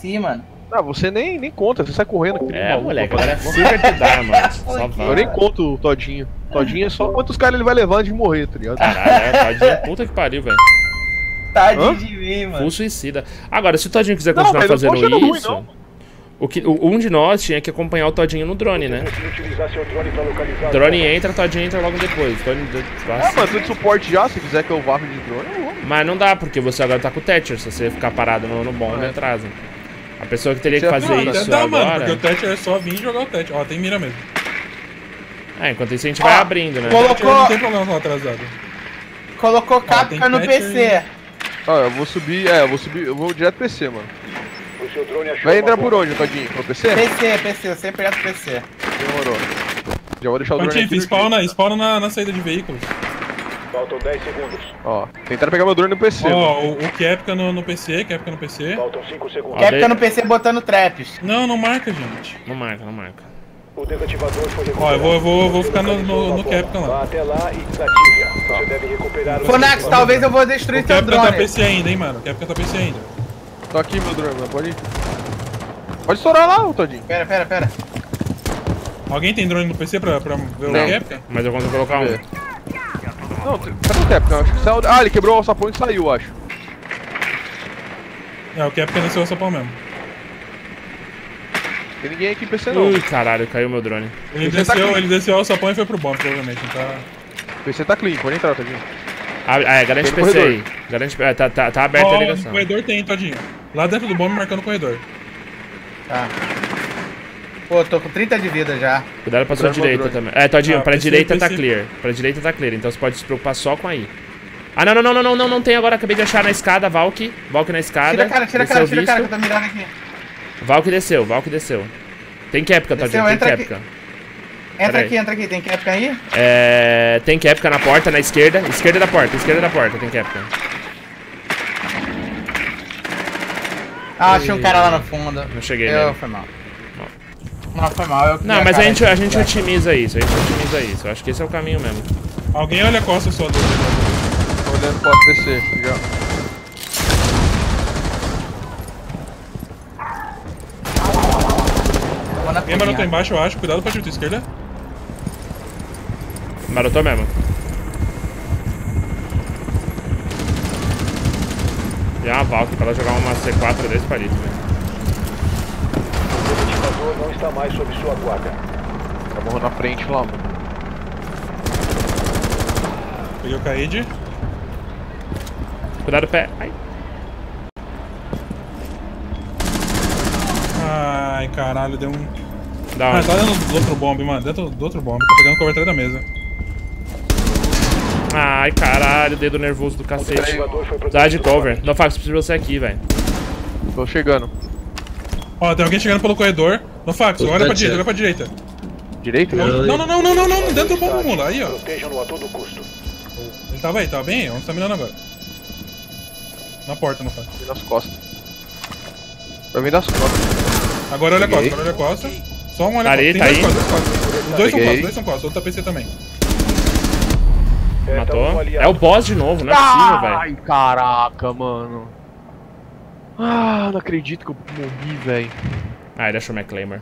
si, mano. Ah, você nem, nem conta, você sai correndo. É, maluco, moleque, agora é super que dá, mano. Só Eu nem conto o Todinho. Todinho é só quantos caras ele vai levar antes de morrer, tá ligado? Caralho, é, tadinho. Puta que pariu, velho. Tadinho Hã? de mim, mano. Full suicida. Agora, se o Todinho quiser continuar mas não fazendo ruim, isso. não. o que, o- um de nós tinha que acompanhar o Todinho no drone, né? Prefiro utilizar seu drone pra localizar. Drone entra, Todinho entra logo depois. Todinho, É, mano, tô de suporte já, se quiser que eu vá de drone, eu vou. Mas não dá, porque você agora tá com o Thatcher. Se você ficar parado no, no bomb, É. atrasa. A pessoa que teria que fazer Não, isso dá, mano, agora. porque o Thatcher é só vir e jogar o Thatcher. Ó, tem mira mesmo. É, enquanto isso a gente vai Ó, abrindo, né? Colocou- não tem problema com atrasado. Colocou capca no Thatcher PC. Ah, eu vou subir, é, eu vou subir, eu vou direto pro PC, mano. O seu drone achou Vai entrar por onde, Todinho? Pro PC? PC, PC, eu sempre do PC. Demorou. Já vou deixar o drone Patife, aqui. no spawna, spawna na, na saída de veículos. Faltam 10 segundos. tá? Ó, tentaram pegar meu drone no PC. Ó, o, o Kepka no, no PC, Kepka no PC. Faltam 5 segundos. Capca de- no PC botando traps. Não, não marca, gente. Não marca, não marca. O desativador foi Ó, eu vou, eu vou, eu vou ficar no, no, no. Kepka Vá lá. até lá e desative-a. Você deve recuperar o Fonax, talvez eu vou destruir O seu Kepka tá drone. PC ainda, hein, mano. O Kepka tá PC ainda. Tô aqui, meu drone, mano, pode ir. Pode estourar lá, Todinho. Pera, pera, pera. Alguém tem drone no PC pra, pra ver o. Kepka? Mas eu consigo colocar um. É. Não, cadê o? Não, acho que saiu. Ah, ele quebrou o alçapão e saiu, acho. É, o Kepka desceu o sapão mesmo. Tem ninguém aqui em PC não. Ui, caralho, caiu meu drone. Ele Você tá desceu, aqui. ele desceu o sapão e foi pro bomb, provavelmente. Então tá... O PC tá clean, pode entrar, Todinho. Ah, é, garante Tem PC corredor. aí. Garante, é, tá, tá, tá aberta Ó, a ligação. corredor tem, Todinho. Lá dentro do bomb marcando o corredor. Tá. Pô, tô com 30 de vida já. Cuidado pra sua direita drone. também. É, Todinho, Ah, pra PC, direita tá clear. Pra direita tá clear, então você pode se preocupar só com aí. Ah, não, não, não, não, não, não, não tem agora. Acabei de achar na escada, Valk. Valk na escada. Tira a cara, tira a cara, tira a cara que eu tô mirando aqui. Valk desceu, Valk desceu. Tem Kepka, Todinho, tem entra aqui. Kepka. Entra Pera aí. aqui, entra aqui. Tem capca aí? É, tem Kepka na porta, na esquerda. Esquerda da porta, esquerda da porta, tem Kepka. Ah, achei um cara lá no fundo. Não cheguei Eu, nele. foi mal. Não, foi mal. Eu Não, mas a cara gente, a gente otimiza isso, a gente otimiza isso. Eu acho que esse é o caminho mesmo. Alguém olha a costa só dele. Tô olhando pro PC, na Alguém marotou embaixo, eu acho. Cuidado pra tua esquerda. Marotou mesmo. E uma Valk pra ela jogar uma C4 desse palito, velho. Está mais sob sua guarda. Tá morrendo na frente lá, mano. Peguei o Kaid. Cuidado o pé. Ai. Ai, caralho, deu um. Dá Ah, tá dentro do outro bomb, mano. Dentro do outro bomb. Tá pegando o cover atrás da mesa. Ai, caralho, dedo nervoso do cacete. Dá de cover. Não, Fax, preciso de você aqui, velho. Tô chegando. Ó, tem alguém chegando pelo corredor. No fax, olha pra direita, olha pra direita. Direita? Não, não, não, não, não, não, dentro do bomb, mula. Aí, ó. Protejam-no a todo custo. Ele tava aí, tava bem aí. Onde tá mirando agora? Na porta, no fax. Nas costas. Vai vir das costas. Agora olha a costa, agora olha a costa. Só um olha a Tá costa. aí, Tem tá dois costas, dois costas. Os dois são costas, os dois são costas. Outro tá PC também. É, tá Matou. É o boss de novo, não é possível, velho. Ai, caraca, mano. Ah, não acredito que eu morri, velho. Ah, ele achou minha Claymore.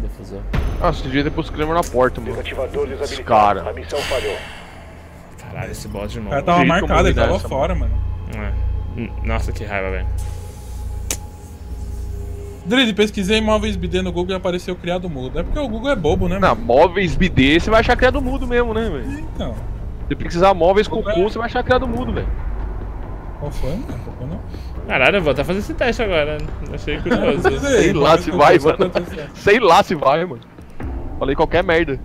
Defusou. Ah, você devia ter posto o Kramer na porta, mano. Desabilitado. Cara. A missão falhou. Caralho, esse boss de O novo. cara tava marcado, ele tava nessa, fora, mano. É. Nossa, que raiva, velho. Dredd, pesquisei imóveis BD no Google e apareceu criado mudo. É porque o Google é bobo, né, Na mano? móveis BD, você vai achar criado mudo mesmo, né, velho? Então. Se precisar móveis com cu, você vai achar criado mudo, velho. Qual foi, mano? Qual foi, não? Caralho, eu vou até fazer esse teste agora. Achei curioso. Sei lá se vai, mano. Sei lá se vai, mano. Falei qualquer merda.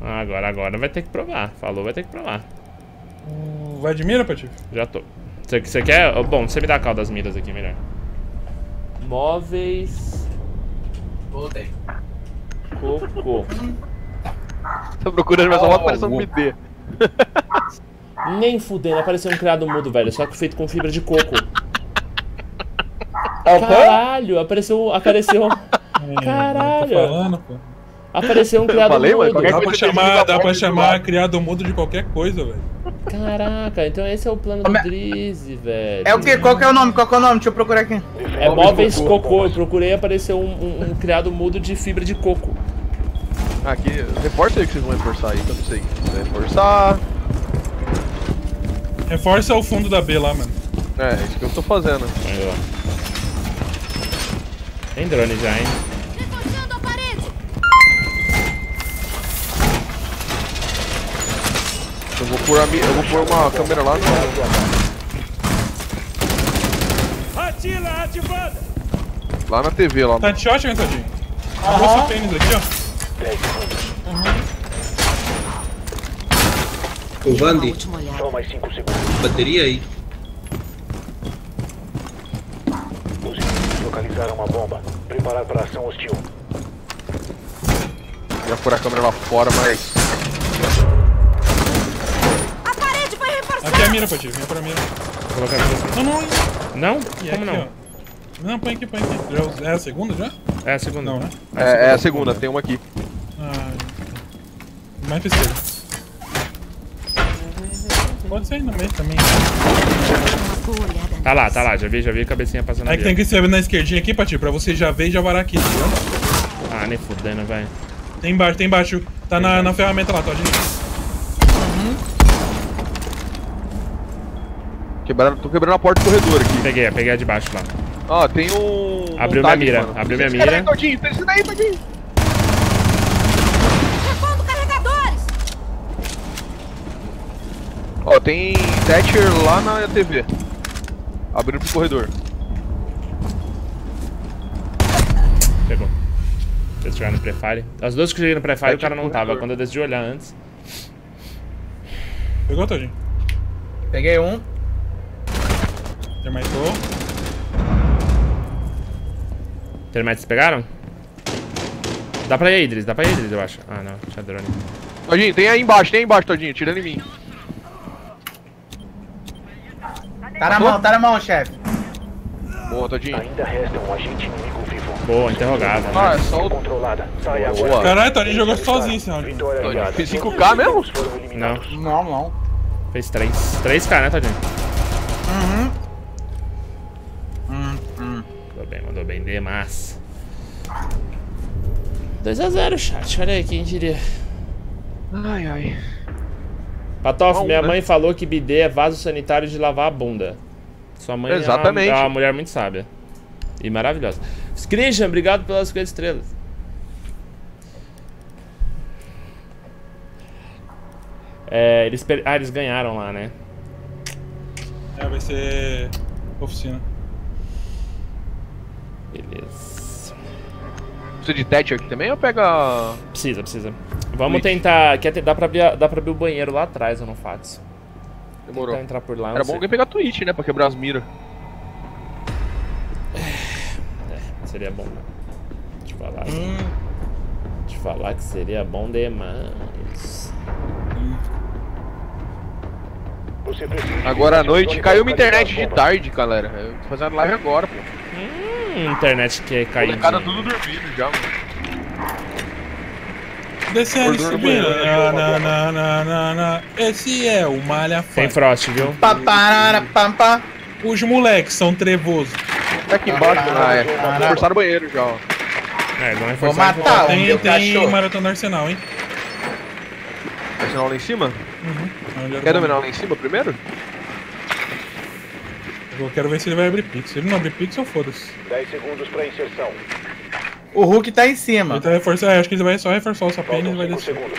Ah, agora, agora vai ter que provar. Falou, vai ter que provar. O- Vai de mira, Patife? Já tô. Você, quer? Bom, você me dá a cal das miras aqui, melhor. Móveis. Voltei. Cocô. Tá procurando, mas só Oh, apareceu um. BD. Nem fudendo, apareceu um criado mudo, velho. Só que feito com fibra de coco. É o quê? Caralho, apareceu. Apareceu. É, Caralho. Tô falando, pô. Apareceu um criado falei, mudo. Dá pra chamar, dá pra chamar criado mudo de qualquer coisa, velho. Caraca, então esse é o plano do Drizzy, velho. É o quê? Qual que é o nome? Qual que é o nome? Deixa eu procurar aqui. É móveis cocô. Eu procurei apareceu um, um- um criado mudo de fibra de coco. Aqui, reforça aí que vocês vão reforçar aí, que eu não sei. Reforçar. Reforça o fundo da B lá, mano. É, isso que eu tô fazendo. Aí, ó. Tem drone já, hein? Reforçando a parede! Eu vou pôr, a mi- eu vou pôr uma câmera lá no. Lá na TV, lá. Tá de shot, né, Tadinho? Acabou essa pênis aqui, ó. 10 segundos. Ô, Vandi, Última olhada. Só mais 5 segundos. bateria aí. Os inimigos localizaram uma bomba. Preparar para ação hostil. Ia pôr a câmera lá fora, mas. A parede foi reforçada! Aqui é a mira, Pati. Vem pra mira. Vou colocar aqui. Não, não. Não? E Como aqui, não? ó. Não, põe aqui, põe aqui. Já- É a segunda já? É a segunda. Não, né? É, é a segunda, tem uma aqui. Ah, mais terceira. Pode aí no meio também. Tá lá, tá lá. Já vi, já vi a cabecinha passando É que ali. tem que ser na esquerdinha aqui, Pati, pra você já ver e já varar aqui, entendeu? Ah, nem fudendo, velho. Tem embaixo, tem embaixo. Tá na, na ferramenta lá, Todinho. Quebraram, tô quebrando a porta do corredor aqui. Peguei, peguei a de baixo lá. Ó, tem um. Abriu um minha mira, mano. abriu minha mira. aí, Todinho, tem daí, Todinho. Tem Thatcher lá na TV. Abrindo pro corredor. Pegou. Deixa eu jogar no Prefire. As duas que eu joguei no Prefire, o cara não tava. Quando eu decidi olhar antes. Pegou, Todinho? Peguei um. Termitou. Termites pegaram? Dá pra ir, Idris, dá pra ir, Idris, eu acho. Ah, não, tinha drone. Todinho, tem aí embaixo, tem aí embaixo, Todinho, tirando em mim. Tá na mão, tá na mão, chefe. Boa, Todinho. Ainda resta um agente inimigo vivo. Boa, interrogado. Ah, é Né? só o. Controlada. Sai Boa. agora. Caralho, Todinho jogou sozinho. Vitória Todinho, fez Todos 5K os mesmo? Não, eliminados. Não, não. fez 3. 3k, né, Tadinho? Hum, hum. Mandou bem, mandou bem demais. 2x0, chat. Olha aí, quem diria. Ai, ai. Patof, Bom, minha né? mãe falou que bidê é vaso sanitário de lavar a bunda. Sua mãe Exatamente. é uma, é uma mulher muito sábia. E maravilhosa. Christian, obrigado pelas 50 estrelas. É, eles, per- ah, eles ganharam lá, né? É, vai ser oficina. Beleza. Precisa de Thatcher aqui também ou pega. Precisa, precisa. Vamos Twitch. tentar. Quer ter, dá, pra abrir, a- dá pra abrir o banheiro lá atrás, eu não faço. Demorou. Tentar entrar por lá. Era bom alguém pegar Twitch, né? Pra quebrar as miras. Seria bom. Eu falar. Hum. Eu falar que seria bom demais. Agora à noite caiu uma internet de tarde, galera. Eu tô fazendo live agora, pô. Hum, internet que é Molecada tudo dormindo já, mano. Descendo e subindo. Na, na, na, na, na. Esse é o Malha Tem. Frost, viu? Paparara, pampa. Os moleques são trevosos. Tá aqui embaixo, ah, é. Forçaram o banheiro já, ó. É, não é Vou matar o Tem, tem maratona arsenal, hein? Vai sinal lá em cima? Onde era Quer dominar lá em cima primeiro? Eu quero ver se ele vai abrir pix. Se ele não abrir pix, eu foda-se. 10 segundos para inserção. O Hulk tá em cima. Ele tá reforçando. É, acho que ele vai só reforçar o sapênis e vai 5 descer. segundos.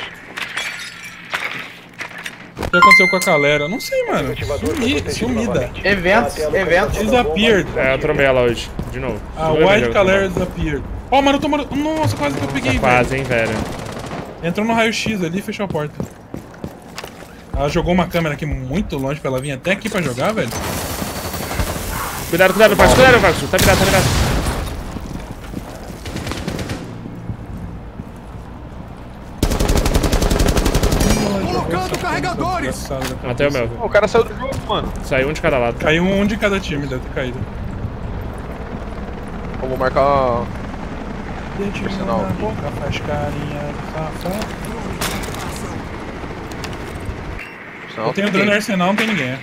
O que aconteceu com a galera? Não sei, mano. Sumi, sumida. Eventos, eventos. Disappeared. É, eu trombei ela hoje. De novo. A Segunda vez White Galera disappeared. Ó, mano, eu tô morando. Nossa, quase que eu peguei, Tá velho. quase, hein, velho. Entrou no raio-x ali e fechou a porta. Ela jogou uma câmera aqui muito longe pra ela vir até aqui pra jogar, velho. Cuidado, cuidado, Pax. Cuidado, Pax. Tá virado, tá virado. Colocando carregadores! Matei o meu. Ó, o cara saiu do jogo, mano. Saiu um de cada lado. Caiu um de cada time, deve ter caído. Eu vou marcar. Gente, Sinal. na boca, faz carinha, safado. Senão Eu tenho drone no arsenal, não tem ninguém. é.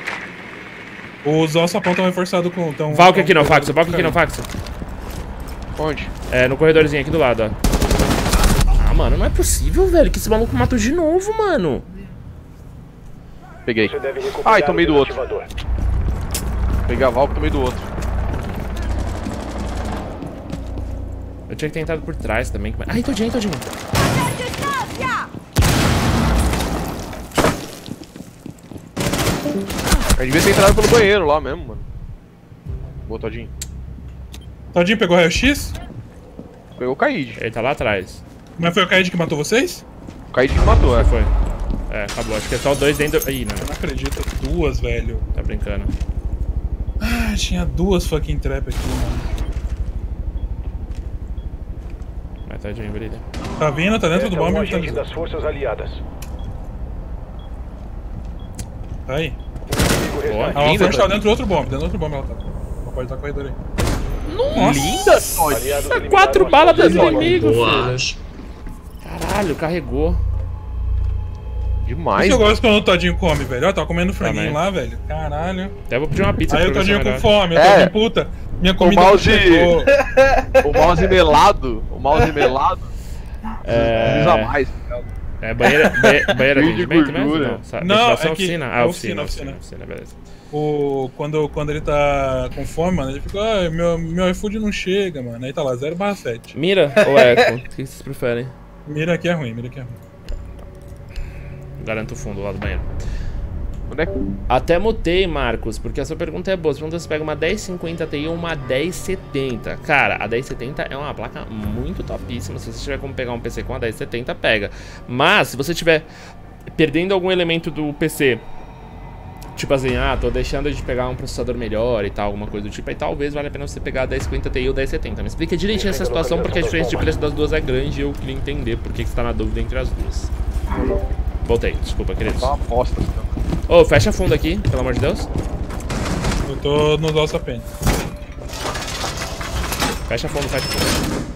Os ossos apontam reforçado com. Tão, Valk tão- aqui no Faxo, Valk aqui no Faxo. Onde? É, no corredorzinho aqui do lado, ó. Ah, mano, não é possível, velho, que esse maluco matou de novo, mano. Peguei. Ai, tomei o do outro. Peguei a válvula e tomei do outro. Eu tinha que ter entrado por trás também. Ai, todinho, todinho. Eu devia ter entrado pelo banheiro lá mesmo, mano. Boa, Todinho. Todinho pegou o raio-x? Pegou o Kaid. Ele tá lá atrás. Mas foi o Kaid que matou vocês? O Kaid que matou, é. Foi. É, acabou. Acho que é só dois dentro. Ih, não. Não acredito. Duas, velho. Tá brincando. Ah, tinha duas fucking trap aqui, mano. Mas tadinho, brilha. Tá vindo, tá dentro do Esta é um. Tá, das forças aliadas. tá aí. Boa. Ah, Linda, tá dentro do outro bombe. Dentro do outro bombe ela tá. Ela pode estar corredor aí. Linda, Todinho. Aliados eliminaram Quatro as balas forças do aliadas. inimigo, Boa. filho. Caralho, carregou. Por Demais. isso que eu gosto quando o Todinho come, velho. Ó, tava comendo franguinho Também. lá, velho. Caralho. Até vou pedir uma pizza Aí pra o se é Todinho com fome. Eu É. Todinho, puta. Minha comida mouse- não chegou. O mouse melado. O mouse melado. É... Avisa mais. É banheira, banheira, de atendimento mesmo? gordura. Não, Não, é que- oficina? é Ah, oficina, oficina, oficina, oficina. oficina, beleza. O, quando, quando ele tá com fome, mano, ele fica, ah, meu, meu iFood não chega, mano. Aí tá lá, 0 barra 7. Mira ou eco? O que vocês preferem? Mira aqui é ruim, mira aqui é ruim. Garanto o fundo lá do banheiro. Onde é que... Até mutei, Marcos, porque a sua pergunta é boa. Você pergunta se pega uma 1050 Ti ou uma 1070. Cara, a 1070 é uma placa muito topíssima. Se você tiver como pegar um PC com a 1070, pega. Mas, se você tiver perdendo algum elemento do PC, tipo assim, ah, tô deixando de pegar um processador melhor e tal, alguma coisa do tipo, aí talvez valha a pena você pegar a 1050 Ti ou 1070. Me explica direitinho essa situação, porque a diferença de preço das duas é grande e eu queria entender por que que você tá na dúvida entre as duas. Voltei, desculpa, queridos. Tá uma bosta. Ô, fecha fundo aqui, pelo amor de Deus. Eu tô nos ossos apenas. Fecha fundo, fecha fundo.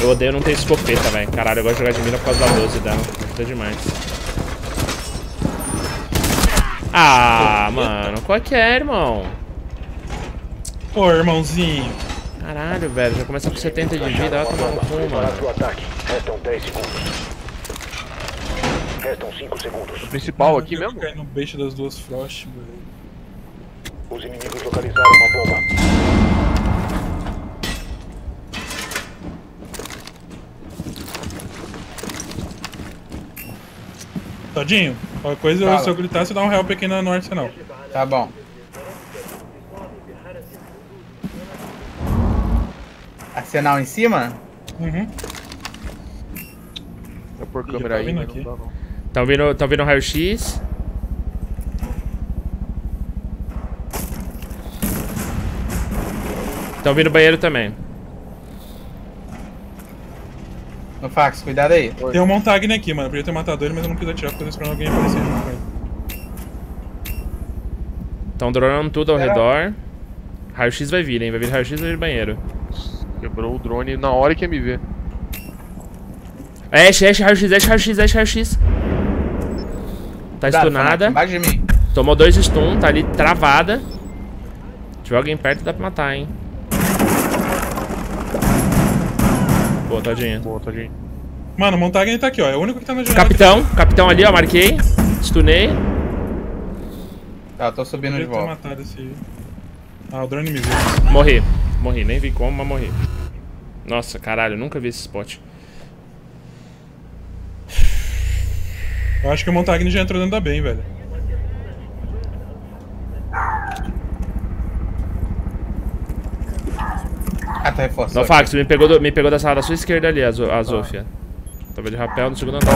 Eu odeio não ter escopeta, velho. Caralho, eu gosto de jogar de mira por causa da 12 dela. Ajuda demais. Ah, mano, qual que é, irmão? Pô, irmãozinho. Caralho, velho, já começa com 70 de vida, vai tomar no cu, mano. seu ataque. Restam 10 segundos. Restam 5 segundos. O principal aqui mesmo? caí no beijo das duas Frost, velho. Os inimigos localizaram uma bomba. Todinho, qualquer coisa, Fala. se eu gritar, você dá um real pequeno no arsenal. Tá bom. Arsenal em cima? Uhum. Vou pôr Ih, câmera tá aí, vindo mas aqui. não dá não. Tão vindo, tão vindo um raio-x. Tão vindo banheiro também. No fax, cuidado aí. Tem um Montagne aqui, mano. Eu podia ter matado ele, mas eu não quis atirar porque eu tô esperando alguém aparecer junto com ele. Tão dronando tudo ao redor. Raio-x vai vir, hein? Vai vir raio-x e vai vir banheiro. Quebrou o drone na hora que ia me ver. Ash, Ash, raio-x, Ash, raio-x, Ash, raio-x. Tá stunada. Embaixo de mim. Tomou dois stun, tá ali travada. Se tiver alguém perto, dá pra matar, hein? Boa, tadinha. Boa, Todinho. Mano, o Montagne tá aqui, ó. É o único que tá na janela. Capitão, capitão ali, ó, marquei. Stunei. Tá, tô subindo de ter volta. esse... Ah, o drone me viu. Morri. Morri, nem vi como, mas morri. Nossa, caralho, nunca vi esse spot. Eu acho que o Montagne já entrou dentro da bem, velho. Ah, tá reforçado. No fax, me pegou, do- me pegou da sala da sua esquerda ali, a, Zo a Zofia. Tava de rapel no segundo andar.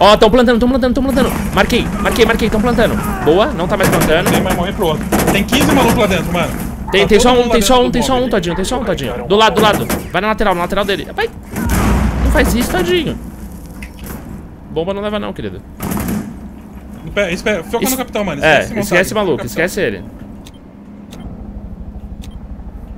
Ó, tão plantando, tão plantando, tão plantando. Marquei, marquei, marquei, tão plantando. Boa, não tá mais plantando. Tem mais morrer pro outro. Tem 15 malucos lá dentro, mano. Tem, Tá tem só um, tem só um, tem só um, tadinho, tem só um, tadinho. Do lado, do lado. Vai na lateral, na lateral dele. Vai. Não faz isso, tadinho. Bomba não leva não, querido. Espera, espera, foca Es- no capitão, mano. É, esse esquece Montagne, maluco, esquece ele.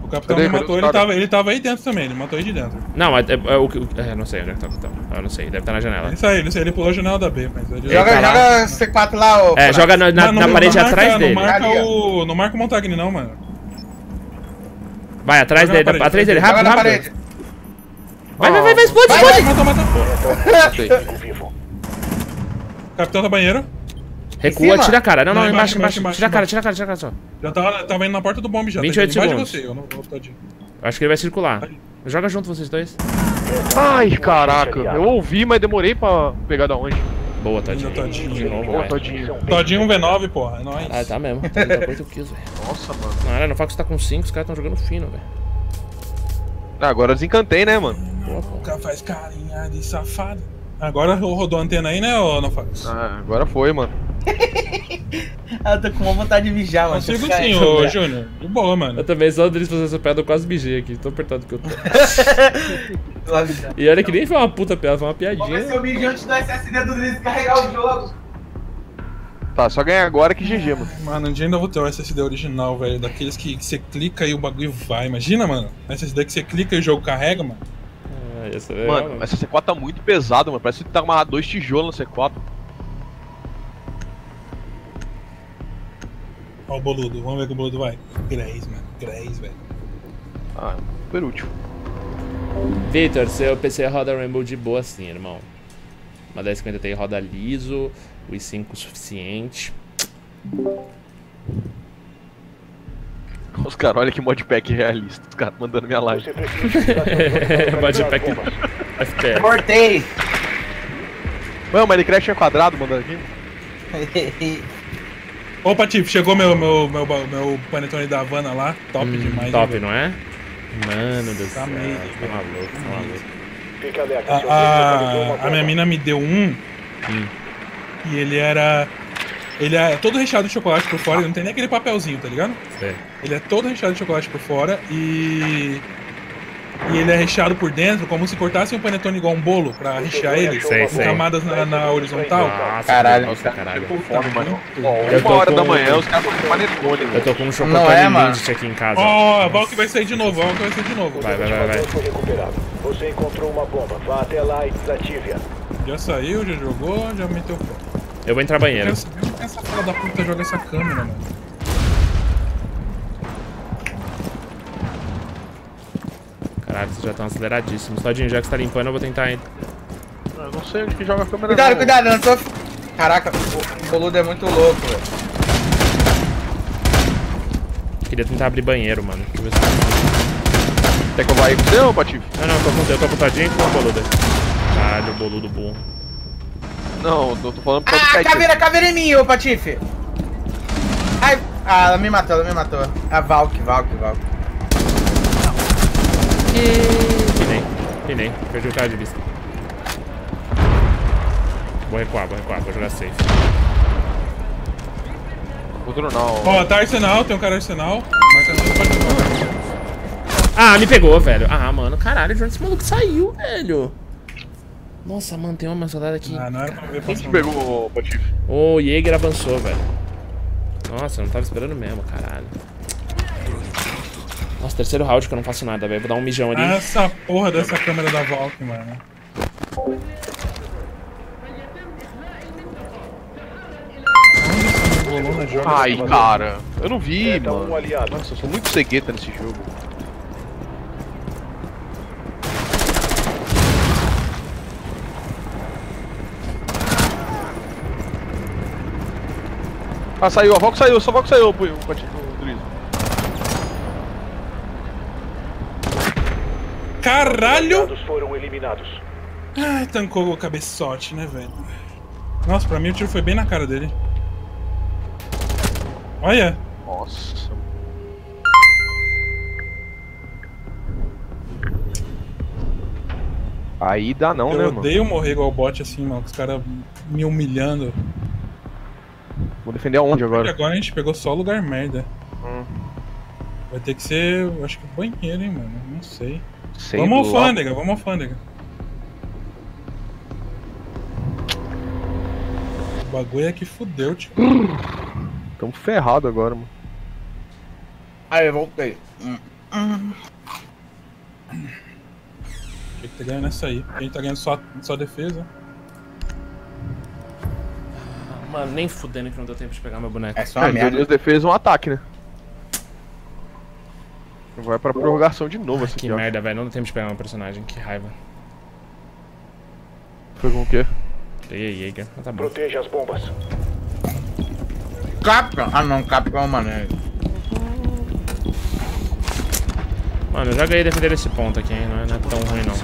O O capitão Cadê? me matou, ele caras? tava, ele tava aí dentro também, ele matou aí de dentro. Não, mas é, é o que. É, não sei onde é que tá o capitão. Eu não sei, deve estar na janela. Ele saiu, ele saiu, ele pulou a janela da B, mas ele... Joga, tá joga C4 lá, ô. É, joga na, na, na não- parede não marca- atrás dele. Não marca, o, não marca o Montagne não, mano. Vai, atrás dele, parede, atrás dele, rápido, na rápido. parede. Vai, vai, vai, vai, explode, Vai, explode. Matou, matou. Sei. Vivo. Capitão tá banheiro. Recua, tira a cara. Não, não, Não, embaixo, embaixo, embaixo. Tira a cara, tira a cara, tira a cara só. Já tava, tava indo na porta do bombe já. 28 tá segundos. de você, eu não vou. Acho que ele vai circular. Joga junto vocês dois. Ai, caraca. Eu ouvi, mas demorei pra pegar da onde. Boa, Todinho. Todinho. De novo, Boa, todinho. Todinho um V9, porra, é nóis. Ah, tá mesmo. 38 kills, velho. Nossa, mano. Caralho, não fala que você tá com 5, os caras tão jogando fino, velho. Ah, agora eu desencantei, né, mano? O cara faz carinha de safado. Agora rodou a antena aí, né, ô Nofax? Ah, agora foi, mano. Ah, eu tô com uma vontade de mijar, mano. Consigo sim, ô Júnior. De boa, mano. Eu também, só deles fazer essa piada, eu quase mijei aqui. Tô apertado que eu tô. E olha que nem foi uma puta piada, foi uma Vamos ver se piadinha. eu mijo antes do SSD do Driz carregar o jogo. Tá, só ganhar agora que GG, mano. Mano, um dia ainda vou ter o SSD original, velho. Daqueles que que você clica e o bagulho vai. Imagina, mano. SSD que você clica e o jogo carrega, mano. Ah, essa é Mano, essa C4 tá muito pesado, mano. Parece que tá amarrado dois tijolos na C4. Ó o boludo. Vamos ver que o boludo vai. Grés, mano. Grés, velho. Ah, super útil. Victor, seu PC roda Rainbow de boa sim, irmão. Uma 1050 Ti roda liso, o i5 o suficiente. Os caras, olha que modpack realista. Os caras mandando minha live. Você precisa de estação Bate de pack bombas. FPS. Cortei. Mano, Minecraft é quadrado mandando aqui. Opa, Tiff, chegou meu, meu, meu, meu panetone da Havana lá. Top demais. Hum, Top, hein, não é? Mano do Tá céu, meio, tá maluco, tá maluco. Fique alerta, seu A, localizou uma a, a minha mina me deu um. Hum. E ele era. Ele é todo recheado de chocolate por fora, ele não tem nem aquele papelzinho, tá ligado? Sei. Ele é todo recheado de chocolate por fora e. E ele é recheado por dentro, como se cortasse um panetone igual um bolo pra rechear ele, Sei, com sei. camadas na, na horizontal. Nossa, Caralho. Nossa, caralho. Fome, mano. Eu tô Uma hora com- da manhã, os caras estão com panetone, Eu tô com um Não chocotone é. Lindt aqui em casa. Ó, a Valk vai sair de novo, a Valk vai sair de novo. Vai, vai, vai, vai. Você encontrou uma bomba. Vá até lá e desative-a. Já saiu, já jogou, já meteu o pé. Eu vou entrar banheiro. Quero saber onde que essa filha da puta joga essa câmera, mano. Caralho, vocês já estão aceleradíssimos. Todinho, já que você tá limpando, eu vou tentar. ir- Eu não sei onde que joga a câmera Cuidado, não. cuidado, eu não tô. Caraca, o boludo é muito louco, velho. Queria tentar abrir banheiro, mano. Deixa eu ver se... Quer que eu vá aí com você, ô Patife? Não, não, eu tô com, eu tô com o Todinho e com o boludo. Caralho, boludo burro. Não, eu tô falando pra Ah, caveira, caveira em mim, ô Patife. Ai, ah, ela me matou, ela me matou. A Valk, Valk, Valk. Pinei, pinei. Perdi o cara de vista. Vou recuar, vou recuar, vou jogar safe. Outro não. Ó, tá Arsenal, tem um cara Arsenal. Ah, me pegou, velho. Ah, mano, caralho, de onde esse maluco saiu, velho? Nossa, mano, tem uma soldada aqui. Ah, não era pra ver Quem pegou, ô Patife? O Jäger avançou, velho. Nossa, eu não tava esperando mesmo, caralho. Nossa, terceiro round que eu não faço nada, velho. Vou dar um mijão ali. Essa porra dessa câmera da Valk, mano. Ai, cara. Eu não vi, um mano. aliado. Nossa, eu sou muito cegueta nesse jogo. Ah, saiu, a Valk saiu, só a Valk saiu, o Patife, o Drizo. Caralho! Foram eliminados. Ai, tancou o cabeçote, né, velho? Nossa, pra mim o tiro foi bem na cara dele. Olha! Nossa. Aí dá não, eu né, mano? odeio morrer igual bot assim, mano. com Os caras me humilhando. Vou defender aonde agora? agora a gente pegou só lugar merda. Hum. Vai ter que ser, eu acho que banheiro, hein, mano. Não sei. Sei vamos alfândega, vamos alfândega. O bagulho é que fudeu, tipo. Tamo ferrado agora, mano. Aí, voltei. Hum. Tinha que ter ganho nessa aí. A gente tá ganhando só, só defesa. Mano, nem fudendo que não deu tempo de pegar meu boneco. É só uma É, merda. duas defesas um ataque, né? Vai pra prorrogação de novo esse Que merda, velho. Não deu tempo de pegar meu personagem. Que raiva. Foi com o quê? Peguei Jaeger. Mas tá bom. Proteja as bombas. Capcom. Ah não, Capcom, é- Mano, eu já ganhei defender esse ponto aqui, hein? Não é, não é tão ruim, não.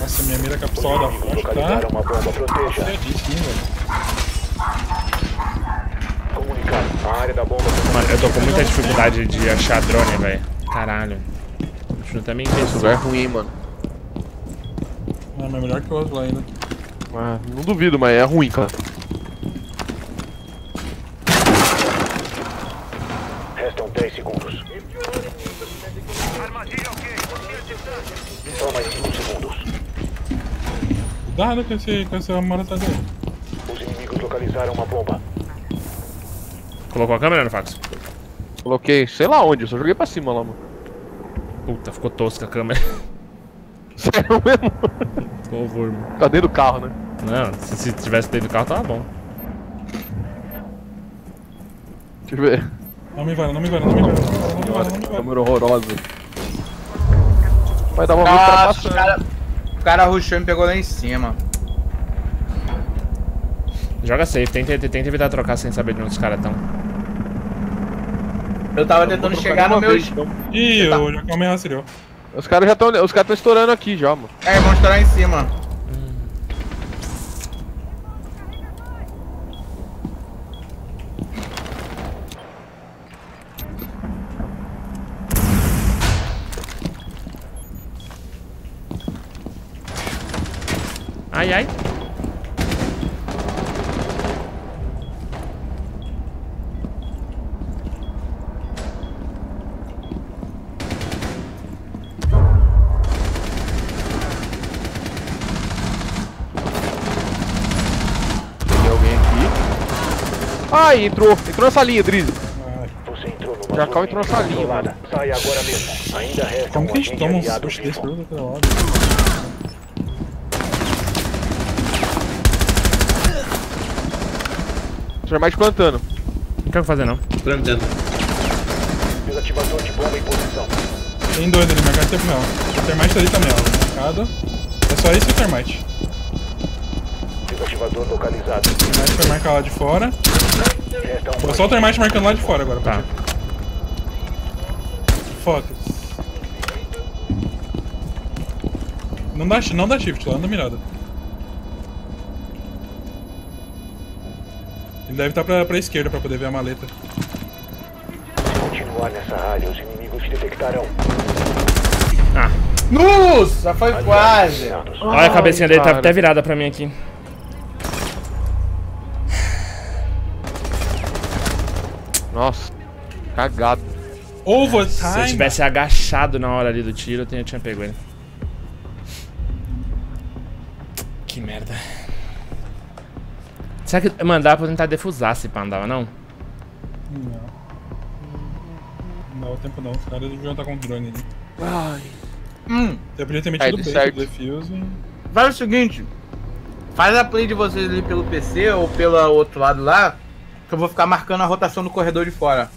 Nossa, minha mira com a pistola da fonte tá. uma bomba. Proteja. Pesadíssimo, hein, velho. Comunicar. A área da bomba foi Mano, eu tô com muita dificuldade de achar drone, velho. Caralho. Continua também Esse imbecil. lugar é ruim, hein, mano. Ah, mas é melhor que o outro lá ainda. Ah, não duvido, mas é ruim, cara. Restam 10 segundos. Só mais 5 segundos. Cuidado com, esse, com essa maratadora. Os inimigos localizaram uma bomba. Colocou a câmera no fax? Coloquei, sei lá onde, eu só joguei pra cima lá, mano. Puta, ficou tosca a câmera. Sério mesmo? Ficou horror, mano. Tá dentro do carro, né? Não, se, se tivesse dentro do carro, tava bom. Deixa eu ver. Não me vara, não me vara, não me vara, não me vara, não me vara. Câmera horrorosa. Vai dar uma luta pra Nossa, o passar. cara, o cara rushou e me pegou lá em cima. Joga safe, tenta, tenta evitar trocar sem saber de onde os caras estão. Eu tava tentando chegar no meu. vez, então. Ih, Tá. o Jacome rastreou. Os caras já estão. Os caras estão estourando aqui já, mano. É, vamos estourar em cima. Ai, ai. Tem alguém aqui. Ai, entrou. Entrou nessa linha, Drizzy. Você entrou numa Jacal entrou nessa linha, controlada. Saia agora mesmo. Ainda resta como um que a gente toma aliado susto desse por outro lado? Termite plantando. Não quero fazer, não. Plantando. Desativador de bomba em posição. Tem dois ali, marcado em tempo. O termite tá ali também, ó. Marcado. É só esse e o termite. Desativador localizado. O termite vai marcar lá de fora. Um Pô, só o termite marcando lá de fora agora. Tá. Fotos. Não dá, não dá shift lá, anda mirada. Ele deve estar pra, pra esquerda pra poder ver a maleta. Se continuar nessa área, os inimigos te detectarão. Ah, Nossa, foi quase. Olha a cabecinha dele, tá cara. até virada pra mim aqui. Nossa. Cagado. Overtime! Se eu tivesse agachado na hora ali do tiro, eu tinha, eu tinha pego ele. Que merda. Será que mandar pra tentar defusar se pá, não dava, não? Não. Não dá tempo não, os caras deviam estar com drone ali. Ai. Hum, Você podia ter metido de bait, certo. defuse faz o seguinte. Faz a play de vocês ali pelo PC ou pelo outro lado lá. Que eu vou ficar marcando a rotação do corredor de fora.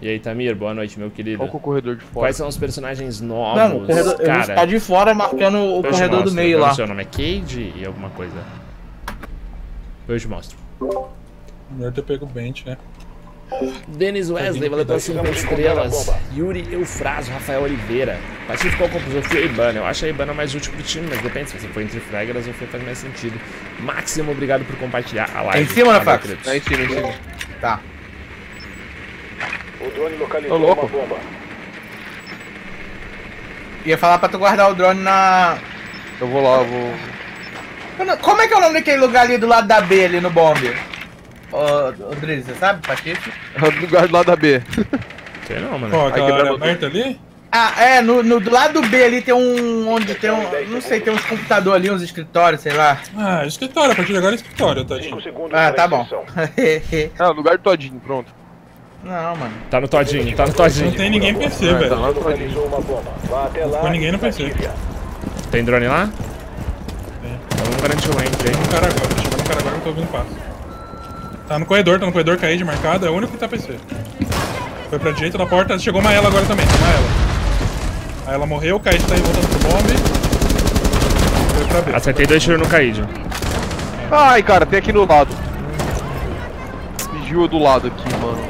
E aí, Tamir, boa noite, meu querido. Olha o corredor de fora. Quais são os personagens novos? Não, o corredor, eu vou cara? ficar de fora marcando o eu corredor do mostro. meio Eu lá. O nome é Cade e alguma coisa. Eu te mostro. Melhor ter pego o bench, né? Denis Wesley, valeu pelas 5 estrelas. Yuri Eufraso, Rafael Oliveira. Patife qual composição foi a Ibana? Eu acho a Ibana mais útil pro time, mas depende se você for entre fragras ou for faz mais sentido. Máximo, obrigado por compartilhar a live. É em cima, né, Fax? Tá em cima, em cima. Tá. O drone localizou Ô, louco. uma bomba. Ia falar pra tu guardar o drone na. Eu vou lá, eu vou. Como é que é o nome daquele lugar ali do lado da B ali no bombe? Ô, Drizzy, você sabe, Patife? No lugar do lado da B. Sei não, mano. Ó, Aí aquela aberta ali? Ah, é, no, no- do lado do B ali tem um. onde tem um. Não sei, tem uns computadores ali, uns escritórios, sei lá. Ah, escritório, a partir de agora é escritório, tadinho. 5 segundos Ah, tá bom. Ah, lugar do Todinho, pronto. Não, mano. Tá no todinho, tá no Não todinho. tem ninguém PC, velho. tá lá no até lá. Foi ninguém no PC. Tem drone lá? Tem. Então vamos garantir o entry Tem aí. um cara agora, tá chegando um cara agora que eu tô ouvindo passo. Tá no corredor, tá no corredor, caí de marcado, é o único que tá PC. Foi pra direita da porta, chegou uma ela agora também, uma ela. Aí ela morreu, o Kaid tá aí voltando pro bombe. Foi pra B. Acertei dois tiros no Kaid. Ai, cara, tem aqui no lado. Vigiu do lado aqui, mano.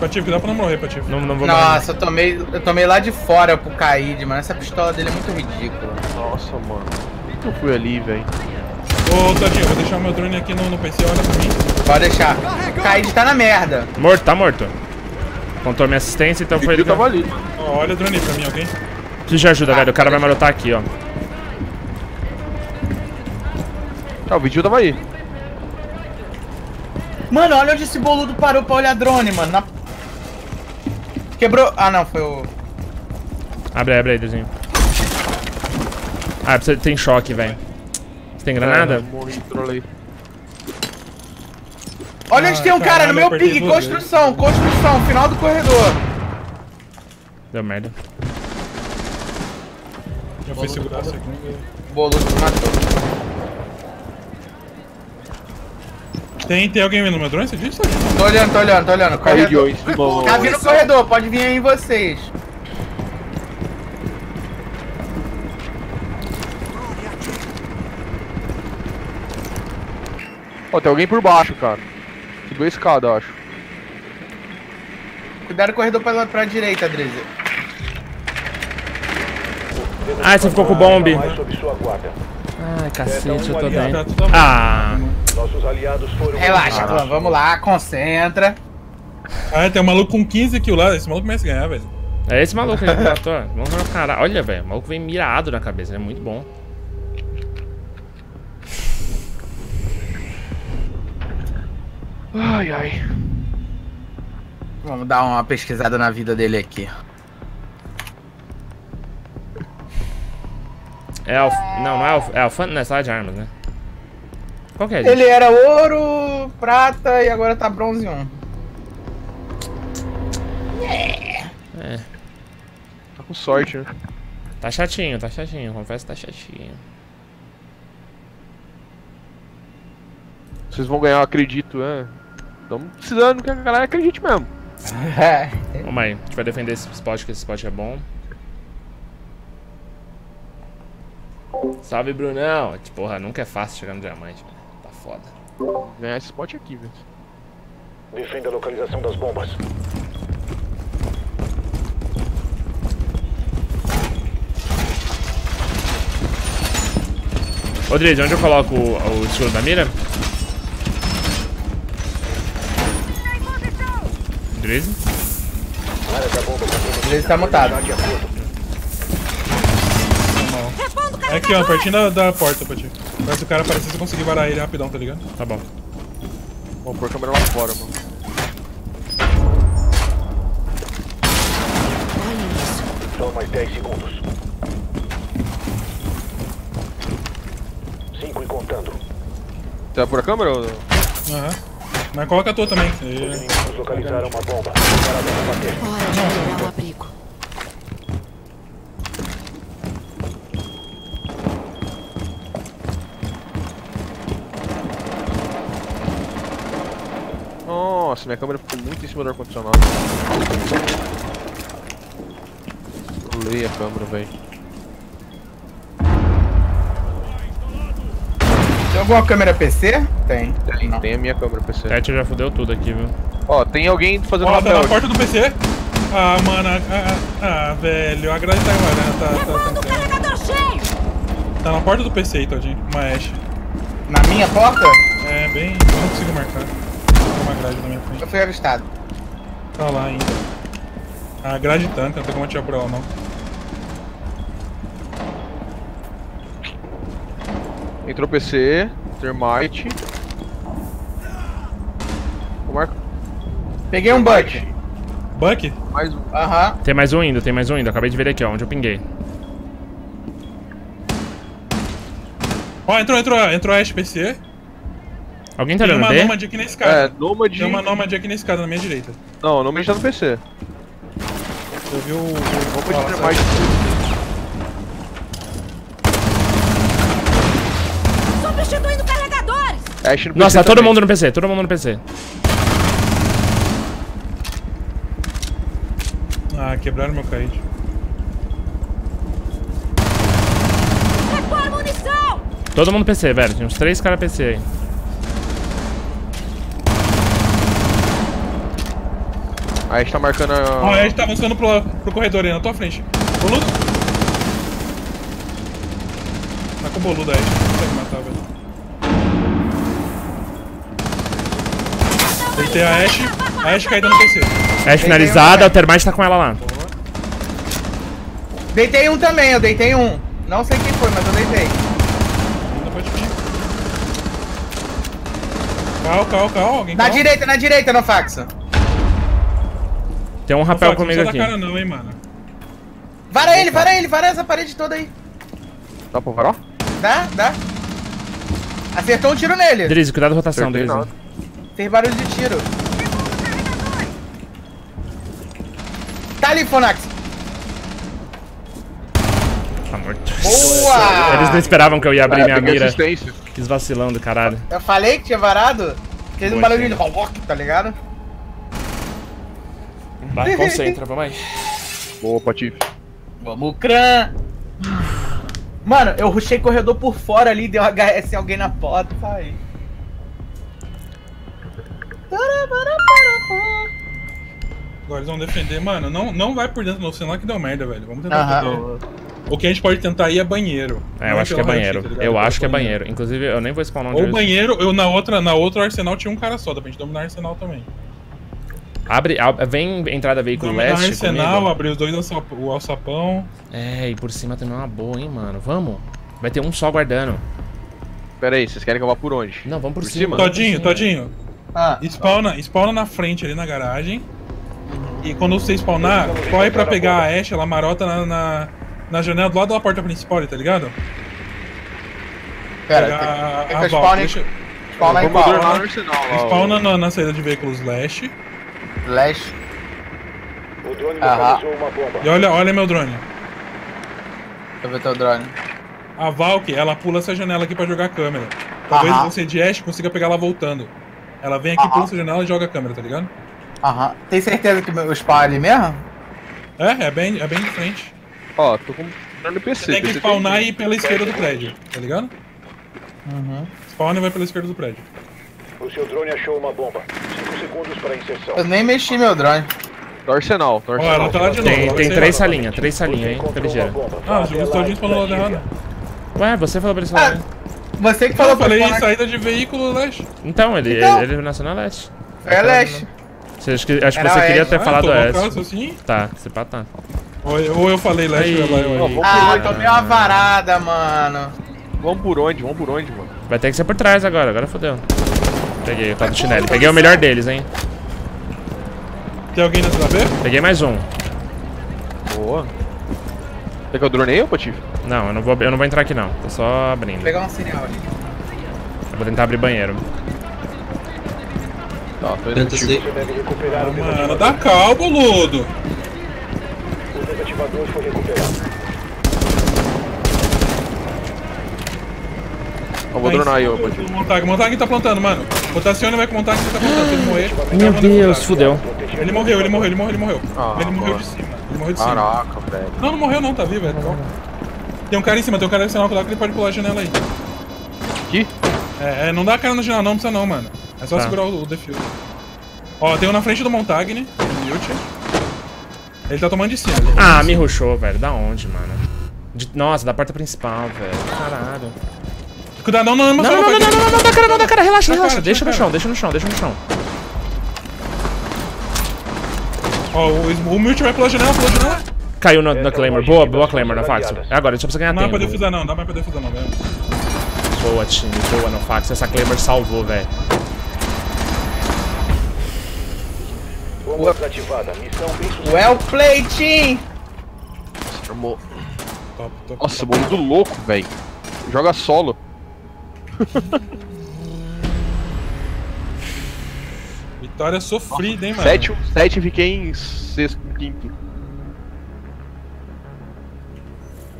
Patife, dá pra não morrer, Patife. Não, não vou morrer. Nossa, eu tomei, eu tomei lá de fora pro Kaid, mano. Essa pistola dele é muito ridícula. Nossa, mano. Por que eu fui ali, velho? Ô, Tadinho, vou deixar o meu drone aqui no, no PC, olha pra mim. Pode deixar. O Kaid tá na merda. Morto, tá morto. Contou minha assistência, então foi ele. Tava ali. Ó, olha o drone aí pra mim, alguém? Preciso de ajuda, velho. O cara vai marotar aqui, ó. Ah, o vídeo tava aí. Mano, olha onde esse boludo parou pra olhar drone, mano. Na- Quebrou. Ah, não, foi o. Abre aí, abre aí, desenho. Ah, precisa... tem choque, velho. Tem granada? É, morri, trolei. Olha onde Ah, tem um cara, no meu ping, duas construção, construção, final do corredor. Deu merda. Já foi segurar a segunda. O boludo matou. Tem, tem alguém no meu drone, você disse? Tô olhando, tô olhando, tô olhando. Corredor. Tá vindo o corredor, pode vir aí em vocês. Ó, tem alguém por baixo, cara. Subiu a escada, eu acho. Cuidado o corredor pra, pra direita, Drizzy. Ah, você ficou com o bombe. Ai, cacete, eu tô bem. Ah. Relaxa, Clã, vamos lá, concentra. Ah, tem um maluco com 15 kills lá, esse maluco merece ganhar, velho. é esse maluco aí que matou. Vamos ver o cara. Olha, velho, o maluco vem mirado na cabeça, ele é muito bom. Ai, ai. Vamos dar uma pesquisada na vida dele aqui. É alf... Não, não é alf... É alfante, não é sala de armas, né? Qual que é, gente? Ele era ouro, prata e agora tá bronze 1. Tá com sorte, né? Tá chatinho, tá chatinho, confesso que tá chatinho. Vocês vão ganhar, eu acredito, é. Estamos precisando que a galera acredite mesmo. Vamos aí, a gente vai defender esse spot, que esse spot é bom. Salve, Brunão! Porra, nunca é fácil chegar no diamante, velho. Tá foda. Ganhar esse spot aqui, velho. Defenda a localização das bombas. Ô, Drizzy, onde eu coloco o, o escudo da mira? Drizzy? Área da bomba comprometida. Ele tá mutado. É aqui, ó, pertinho da, da porta, Patife. Perto do cara aparecer, você conseguir varar ele rapidão, tá ligado? Tá bom. Vou pôr a câmera lá fora, mano. São mais 10 segundos. 5 e contando. Você vai pôr a câmera ou? Aham. Mas coloca a tua também. Os E... inimigos localizaram uma bomba. Para a bater. Hora de liberar o abrigo. Nossa, minha câmera ficou muito em cima do ar-condicionado. Trolei a câmera, velho. Tem alguma câmera PC? Tem. Tem, tem a minha câmera PC. Tet já fudeu tudo aqui, viu? Ó, tem alguém fazendo Ó, tá papel. na porta do PC. Ah, mano, ah, ah, ah, velho, a grade tá guardando, tá, tá, tá, Carregador cheio! tá na porta do PC aí, Todinho, uma Ash. Na minha porta? É, bem, eu não consigo marcar. Tem uma grade na minha frente. Eu fui avistado. Tá lá ainda. A grade tanca, não tem como atirar por ela não. Entrou PC, Termite. Peguei um buck. Buck? mais um. Aham. Tem mais um indo, tem mais um indo. Acabei de ver aqui, ó, onde eu pinguei. Ó, entrou, entrou, entrou a Ash PC. Alguém tá Tem olhando uma B? Nômade aqui na É, escada. Nômade. Tem uma Nômade aqui na escada, na minha direita. Não, não mexa no PC. Eu vi o. o Vamos de mais. Substituindo carregadores! Ash no PC Nossa, tá todo mundo no PC, todo mundo no PC. Ah, quebraram meu kite. Repor munição! Todo mundo PC, velho. Tem uns três caras PC aí. A Ash tá marcando Ó, a... a gente tá avançando pro, pro corredor aí na tua frente. Boludo? Tá com boludo aí, não consegue matar, velho. Deitei a Ashe, a Ashe caída no PC. É finalizada, o Termite tá com ela lá. Deitei um também, eu deitei um. Não sei quem foi, mas eu deitei. Cal, cal, cal, alguém Na cal? direita, na direita, no faxa. Tem um Não rapel não comigo precisa aqui. da cara não, hein, mano. Vara ele, vara ele, vara essa parede toda aí. Dá pra varar? Dá, dá. Acertou um tiro nele. Drizzy, cuidado da rotação, Drizzy. Fez barulho de tiro. Tá ali, Fonax. Tá morto. Boa! Eles não esperavam que eu ia abrir minha mira. assistência. Quis vacilando, caralho. Eu falei que tinha varado. Fez um barulho de rock, tá ligado? Vai, concentra, vamos aí. Boa, Patife. Vamos, Cran. Mano, eu rushei corredor por fora ali, deu HS em alguém na porta, sai. Agora eles vão defender. Mano, não, não vai por dentro, não. Lá que deu merda, velho. Vamos tentar Aham. defender. O que a gente pode tentar aí é banheiro. É, Não eu acho que é banheiro. Tá? Eu acho que é banheiro. Inclusive, eu nem vou spawnar onde Ou banheiro, eu na outra, na outra arsenal tinha um cara só, dá pra gente dominar arsenal também. Abre, ab- vem entrada veículo Dominar leste arsenal, comigo. abrir os dois alçap- o alçapão. É, e por cima também é uma boa, hein, mano. Vamos. Vai ter um só guardando. Pera aí, vocês querem que eu vá por onde? Não, vamos por, Por cima. cima? vamos por Todinho, cima. Todinho. Ah, Spawna, spawna na frente ali na garagem. E quando você spawnar, corre pra pegar a Ashe, ela marota na, na, na janela do lado da porta principal, tá ligado? pera, Pegar tem, a, tem a spawn, Deixa, spawnar em qual? spawna na, na saída de veículos leste. Leste. O drone localizou uma bomba. E olha, olha meu drone. Deixa eu ver teu drone. A Valk, ela pula essa janela aqui pra jogar a câmera. Talvez Aham. você de Ashe consiga pegar ela voltando. Ela vem aqui, Aham. pula essa janela e joga a câmera, tá ligado? Aham. Tem certeza que o spawn é ali mesmo? É, é bem, é bem de frente. Ó, tô com no PC. Você tem que spawnar e ir pela esquerda do prédio, tá ligado? Uhum. Spawna e vai pela esquerda do prédio. O seu drone achou uma bomba. 5 segundos para inserção. Eu nem mexi meu drone. Do arsenal, do Ó, ela tá lá de novo. Tem, tem três sair salinhas, três salinhas, hein? Bomba. Ah, Vá os até lá todinhos e spawnou do lado desliga. Ué, você falou pra eles Ah, falarem. você que Eu falou pra falei spawnar- saída de veículo leste. Então, ele, Então. ele nasceu na leste. É leste. Você, acho que, acho que você queria ter Ah, falado loucaço assim? Tá, se pá tá. Ou, eu- ou eu falei leste Aí. ou vamos Ah, eu tomei uma varada, mano. Vamos por onde? Vamos por onde, mano? Vai ter que ser por trás agora, agora fodeu. Peguei, tá do chinelo. Peguei o melhor deles, hein? Tem alguém na B? Peguei mais um. Boa. Quer que eu droneie, ô Patife? Não, eu não vou, eu não vou entrar aqui não. Tô só abrindo. Vou pegar um cereal ali. Eu vou tentar abrir banheiro. Tá, tô indo Tenta contigo. Mano, dá cal, boludo. O desativador foi recuperado. Eu vou dronar aí, ô Patife. O Montag, Montag tá plantando, mano. Rotaciona e vai com o Montag que tá plantando. Se ele morrer. Meu acaba Deus, de fudeu. Ele morreu, ele morreu, ele morreu, ele morreu. Ah, ele morreu mano. de cima. Ele morreu de cima. Caraca, velho. Não, não morreu não, tá vivo, é. Tem um cara em cima, tem um cara em cima lá que ele pode pular a janela aí. Aqui? É, é, não dá a cara na janela não, não precisa não, mano. É só Tá. segurar o, o defuse. Ó, tem um na frente do Montagne, o Newt. Ele tá tomando de cima. Ah, me rushou, velho. Da onde, mano? De- Nossa, da porta principal, velho. Caralho. Cuidado, não, não, não, Não, não, não, não, não, não, não, dá cara, não, dá cara, relaxa, relaxa. cara, Deixa no cara. chão, deixa no chão, deixa no chão. Ó, o, o Mute vai pela janela, pela janela. Caiu na é Claymore. Boa, boa Claymore na Faxo. aliadas. É agora, a gente só precisa ganhar Não dá pra tempo. defusar não, dá mais pra defusar não, velho. Boa, time, boa no Fax. Essa Claymore salvou, velho. Bomba desativada. Missão bem. Well played, team! Formou. Top, top. Nossa, boludo louco, velho. Joga solo. Vitória sofrida, hein, mano? 7, 7 fiquei em sexto, quinto.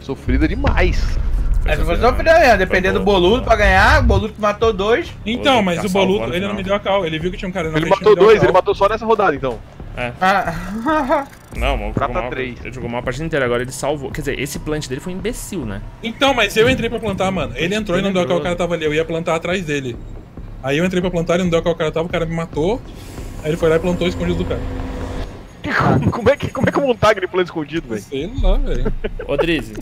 Sofrida demais. É, você sofrer, né? Dependendo do boludo pra ganhar, o boludo que matou dois. Então, mas o Boludo, ele não não. me deu a cal. Ele viu que tinha um cara na Ele frente, matou dois, ele matou só nessa rodada, então. Ah. Não, mano, Prata jogou mal, ele jogou mal a partida inteira, agora ele salvou. Quer dizer, esse plant dele foi um imbecil, né? Então, mas eu entrei pra plantar, mano. Ele entrou e não deu a cal, o cara tava ali. Eu ia plantar atrás dele. Aí eu entrei pra plantar, ele não deu a cal, o cara tava, o cara me matou. Aí ele foi lá e plantou escondido do cara. Como é que, como é que o Montagre pula escondido, velho? Sei lá, velho. Ô, Drizzy,